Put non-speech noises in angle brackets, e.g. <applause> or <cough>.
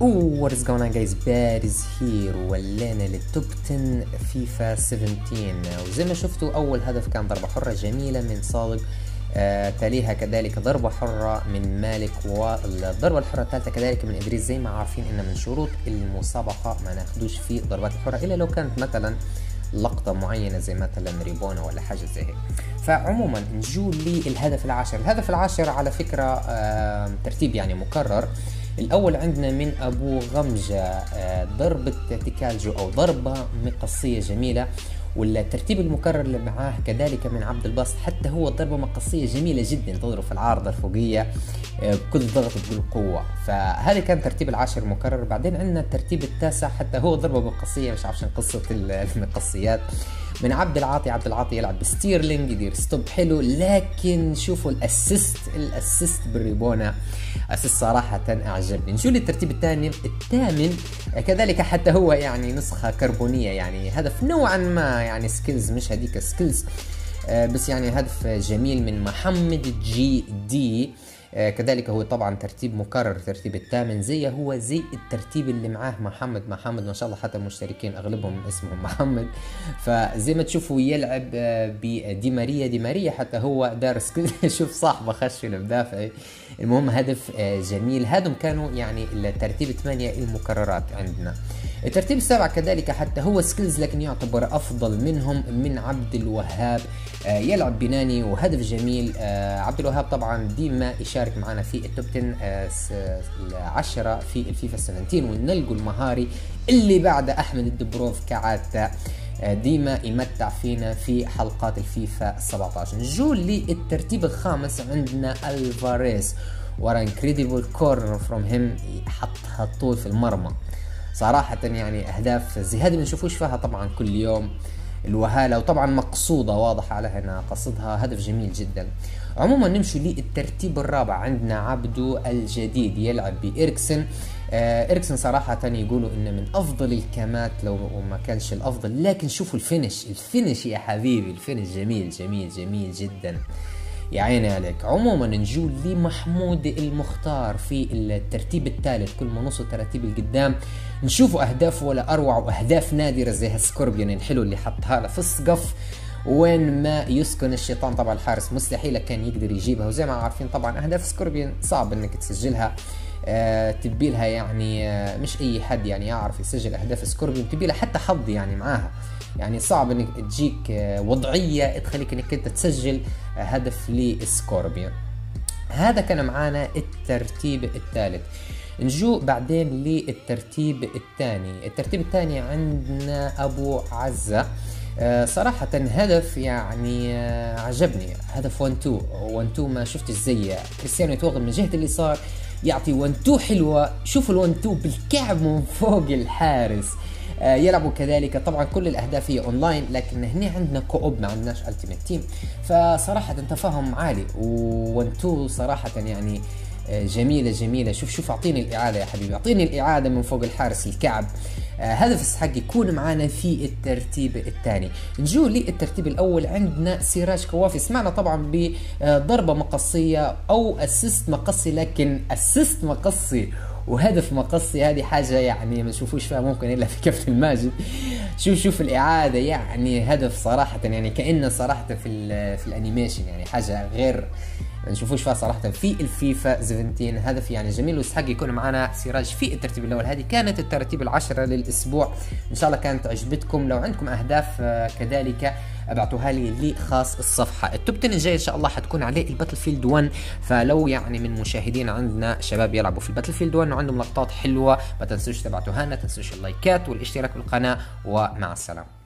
On guys? باد is here. ولينا لل Top 10 فيفا 17 وزي ما شفتوا أول هدف كان ضربة حرة جميلة من صادق. آه تليها كذلك ضربة حرة من مالك والضربة الحرة الثالثة كذلك من إدريس. زي ما عارفين إن من شروط المسابقة ما ناخدوش في ضربات الحرة إلا لو كانت مثلا لقطة معينة زي مثلا ريبونا ولا حاجة زي هيك. فعموما نجو للهدف العاشر. الهدف العاشر على فكرة آه ترتيب يعني مكرر. الأول عندنا من أبو غمجة آه، ضربه تيكالجو أو ضربة مقصية جميلة والترتيب المكرر اللي معاه كذلك من عبد الباسط حتى هو ضربة مقصية جميلة جدا تضرب في العارضة الفوقية آه، بكل ضغط بكل قوة. فهذا كان ترتيب العاشر مكرر. بعدين عندنا الترتيب التاسع حتى هو ضربة مقصية مش عارف قصة <laughs> المقصيات. من عبد العاطي عبد العاطي يلعب بستيرلينج يدير stop حلو لكن شوفوا ال assist ال assist بال rabona. assist صراحة أعجبني. نشوف الترتيب الثاني الثامن. كذلك حتى هو يعني نسخة كربونية يعني هدف نوعا ما يعني skills مش هذيك skills بس يعني هدف جميل من محمد جي دي. آه، كذلك هو طبعا ترتيب مكرر ترتيب الثامن زي هو زي الترتيب اللي معاه محمد. محمد ما شاء الله حتى المشتركين أغلبهم اسمهم <laughs> محمد. فزي ما تشوفوا يلعب آه، بدي ماريا. دي ماريا حتى هو دارس <laughs> شوف صاحبه خش المدافع المهم هدف آه، جميل. هذم كانوا يعني الترتيب الثمانية المكررات عندنا. الترتيب السابع كذلك حتى هو skills لكن يعتبر أفضل منهم من عبد الوهاب. آه، يلعب بناني وهدف جميل. آه، عبد الوهاب طبعا ديما يشارك معنا في ال Top 10 آه، في الفيفا 17 ونلقوا المهاري اللي بعد أحمد الدبروف كعادته آه، ديما يمتع فينا في حلقات الفيفا 17 نجول للترتيب الخامس عندنا ألفاريز. ورا incredible corner from him حطها طول في المرمى. صراحة يعني أهداف زي هذه بنشوفوش فيها طبعا كل يوم. الوهالة وطبعا مقصودة واضح عليها إنها قصدها هدف جميل جدا. عموما نمشي للترتيب الرابع. عندنا عبدو الجديد يلعب بإريكسن آه إريكسن صراحة يقولوا إنه من أفضل ال CAMات لو ما كانش الأفضل. لكن شوفوا ال finish ال finish يا حبيبي ال finish جميل جميل جميل جدا. يا عيني عليك. عموما نجول لمحمود المختار في الترتيب الثالث. كل ما نوصل ترتيب القدام نشوفوا أهداف ولا أروع واهداف نادرة زي هال scorpion الحلو اللي حطها له في السقف وين ما يسكن الشيطان. طبعا الحارس مستحيل كان يقدر يجيبها. وزي ما عارفين طبعا أهداف scorpion صعب إنك تسجلها. آه تبي لها يعني آه مش أي حد يعني يعرف يسجل أهداف scorpion تبي لها حتى حظ يعني معاها. يعني صعب إنك تجيك آه وضعية تخليك إنك أنت تسجل هدف لسكوربيون هذا كان معانا الترتيب الثالث. نجو بعدين للترتيب الثاني. الترتيب الثاني عندنا أبو عزة. آه، صراحة هدف يعني عجبني. هدف 1 2 1 2 ما شفتش زيه. كريستيانو يتوغل من جهة اليسار. يعطي 1 2 حلوة. شوفوا ال 1 2 بالكعب من فوق الحارس. آه، يلعبوا كذلك. طبعا كل الأهداف هي اونلاين لكن هنا عندنا co-op ما عندناش ال teammate team فصراحة تفاهم عالي و 2 صراحة يعني جميلة جميلة. شوف شوف أعطيني الإعادة يا حبيبي. أعطيني الإعادة من فوق الحارس الكعب. آه هدف يستحق يكون معنا في الترتيب الثاني. نجو للترتيب الأول عندنا سراج كوافي. سمعنا طبعا بضربة مقصية أو assist مقصي لكن assist مقصي وهدف مقصي هذه حاجة يعني ما نشوفوش فيها ممكن إلا في كابتن الماجد شوف شوف الإعادة يعني هدف صراحة يعني كأنه صراحة في في ال animation يعني حاجة غير ما نشوفوش فيها صراحة في الفيفا 17 هدف يعني جميل ويستحق يكون معنا سراج في الترتيب الأول. هذه كانت الترتيب العشرة للأسبوع. إن شاء الله كانت عجبتكم. لو عندكم أهداف آه، كذلك أبعتوها لي لخاص الصفحة. ال Top 10 الجاي إن شاء الله حتكون عليه الباتل فيلد 1 فلو يعني من مشاهدين عندنا شباب يلعبوا في الباتل فيلد 1 وعندهم لقطات حلوة ما تنسوش تبعتوها لنا تنسوش اللايكات والاشتراك بالقناة ومع السلامة.